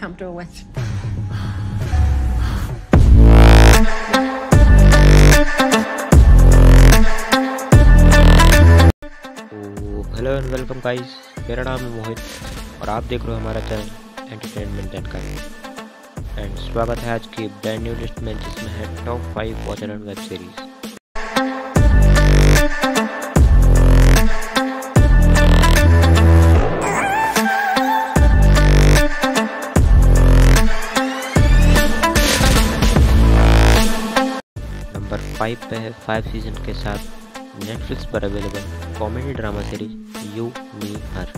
comfortable with. Hello and welcome guys मेरा नाम है मोहित और आप देख रहे हो हमारा चैनल एंटरटेनमेंट एंड का एंड स्वागत है आज की ब्रांड न्यू लिस्ट में जिसमें है top five watcher and web series five पे है, फाइव सीज़न के साथ नेटफ्लिक्स पर available comedy drama series you me her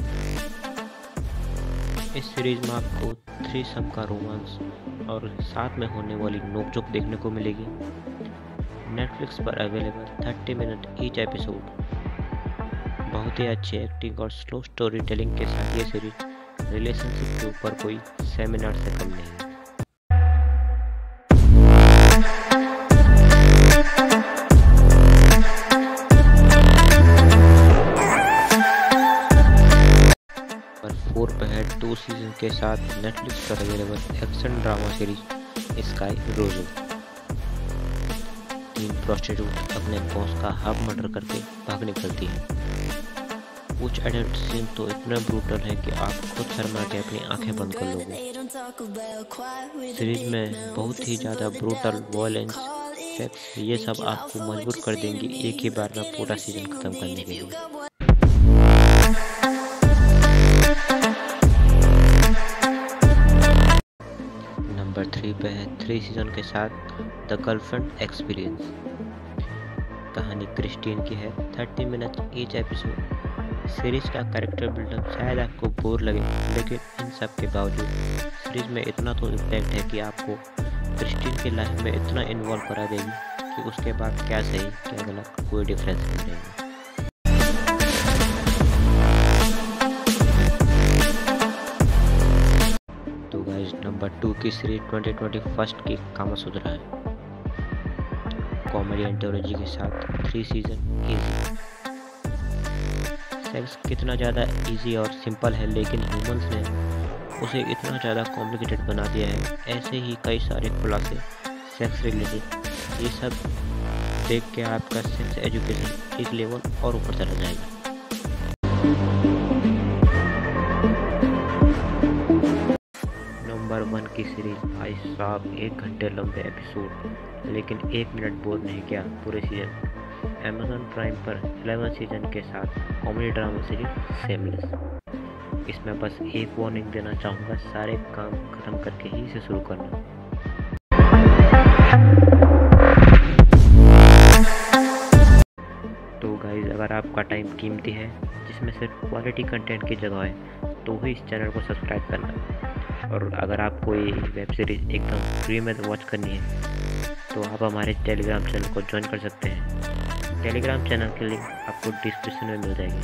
इस सीरीज़ में आपको थ्री सम का रोमांस और साथ में होने वाली नोकझोंक देखने को मिलेगी। नेटफ्लिक्स पर available thirty minute each episode बहुत ही अच्छी एक्टिंग और स्लो स्टोरी टेलिंग के साथ ये सीरीज़ रिलेशनशिप के ऊपर कोई सेमिनार से कम नहीं। है फोर पे है टू सीज़न के साथ नेटफ्लिक्स पर available action drama series sky Rojo तीन प्रोस्टिट्यूट अपने बॉस का हाफ़ मर्डर करके भाग निकलती है। कुछ एडल्ट सीन तो इतने ब्रूटल है कि आप खुद शर्मा के अपनी आँखें बंद कर लोगे। सीरीज़ में बहुत ही ज़्यादा ब्रूटल वॉयलेंस सेक्स ये सब आपको मजबूर कर देंगी एक ही बार में पूरा सीज़न खत्म करने के लिए। नंबर थ्री पे है थ्री सीज़न के साथ द गर्लफ्रेंड एक्सपीरियंस कहानी क्रिस्टियन की है thirty minute each episode series का कैरेक्टर बिल्डअप शायद आपको बोर लगे लेकिन इन सब के बावजूद सीरीज़ में इतना तो इम्पैक्ट है कि आपको क्रिस्टियन की लाइफ में इतना इन्वॉल्व करा देगी कि उसके बाद क्या सही, क्या गलत, कोई डिफरेंस नहीं रहेगा। तो नंबर टू की सीरीज़ 2020 फ़र्स्ट की कामा सुधरा है? कॉमेडी एंटोलॉजी के साथ थ्री सीज़न इजी सेक्स कितना ज़्यादा इजी और सिंपल है, लेकिन ह्यूमंस ने उसे इतना ज़्यादा कॉम्प्लिकेटेड बना दिया है। ऐसे ही कई सारे खुलासे सेक्स रिलेटेड ये सब देख के आपका सेक्स एजुकेशन एक लेवल और ऊपर चला जाएगा। नंबर वन की सीरीज़ भाई साहब, एक घंटे लंबे एपिसोड लेकिन एक मिनट बोर नहीं किया पूरे सीज़न अमेजोन प्राइम पर 11 सीज़न के साथ कॉमेडी ड्रामा सीरीज़ सेमलेस इसमें बस एक वार्निंग देना चाहूँगा, सारे काम खत्म करके ही इसे शुरू करना। तो गाइज़ अगर आपका टाइम कीमती है, जिसमें सिर्फ़ क्वालिटी कंटेंट की जगह है तो ही इस चैनल को सब्सक्राइब करना। और अगर आपको ये वेब सीरीज़ एकदम फ्री में वॉच करनी है तो आप हमारे टेलीग्राम चैनल को ज्वाइन कर सकते हैं। टेलीग्राम चैनल की लिंक आपको डिस्क्रिप्शन में मिल जाएगी।